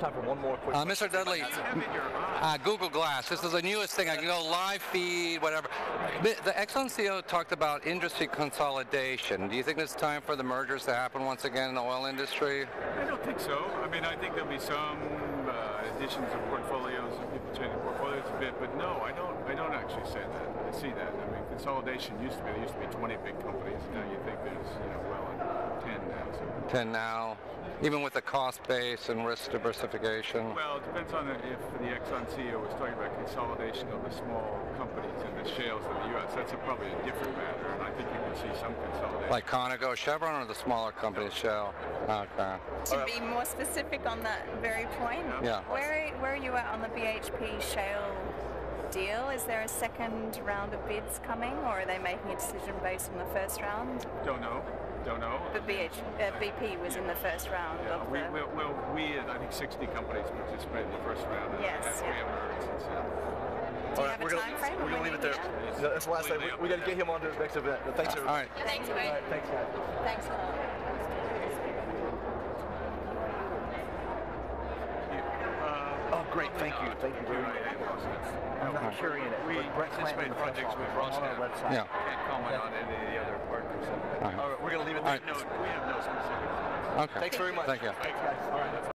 have time for one more quick. Uh, Mr. Dudley, uh, Google Glass. This is the newest thing. I can go live feed, whatever. The the Exxon CEO talked about industry consolidation. Do you think it's time for the mergers to happen once again in the oil industry? I don't think so. I mean, I think there'll be some uh, additions of portfolios and people changing portfolios a bit, but no, I don't. I don't actually say that. I see that. I mean, consolidation used to be there used to be 20 big companies. Now you think there's you know well under 10 now. So. 10 now, even with the cost base and risk diversification. Well, it depends on if the Exxon CEO was talking about consolidation of the small companies in the shales of the U.S. That's a, probably a different matter, and I think you can see some consolidation. Like Conoco, Chevron, or the smaller companies, Shell? Okay. To be more specific on that very point, Yeah. where, where are you at on the BHP shale deal? Is there a second round of bids coming, or are they making a decision based on the first round? Don't know. Don't know. But BH, uh, BP was in the first round Yeah, of we, the. well, well, we and I think 60 companies participated in the first round. and Yes, We yeah. haven't heard since then. Do you All right, have a we're gonna- time frame? We're gonna leave it there. No, that's the last thing. We, we got to get him on to his next event. But thanks, All everybody. right. Thanks, All Wade. right, thanks, guys. Thanks a lot. Uh, Oh, great. Thank you. Thank you very much. I'm not carrying it. We but Brett participate in projects with on our Rosneft. Yeah. Can't comment on any of the other partners. All right. All right, we're gonna leave it there. right. No, we have no specifics. Okay. Thanks very much. Thank you. Thanks, guys. All right.